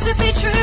to be true.